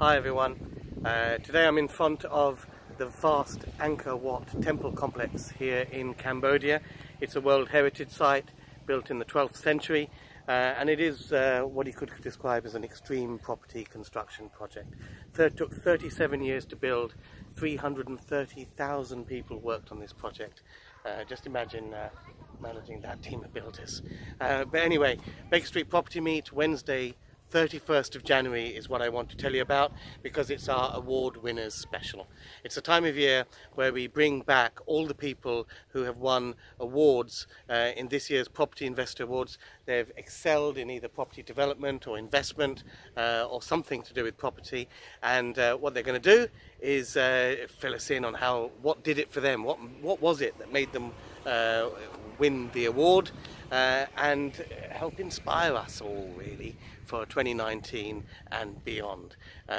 Hi everyone. Uh, today I'm in front of the vast Angkor Wat temple complex here in Cambodia. It's a World Heritage Site built in the 12th century uh, and it is uh, what you could describe as an extreme property construction project. It took 37 years to build, 330,000 people worked on this project. Uh, just imagine uh, managing that team of builders. Uh, but anyway, Baker Street Property Meet, Wednesday 31st of January is what I want to tell you about because it's our award winners special. It's a time of year where we bring back all the people who have won awards uh, in this year's Property Investor Awards. They've excelled in either property development or investment uh, or something to do with property and uh, what they're going to do is uh, fill us in on how what did it for them, what, what was it that made them uh, win the award uh, and help inspire us all really for 2019 and beyond. Uh,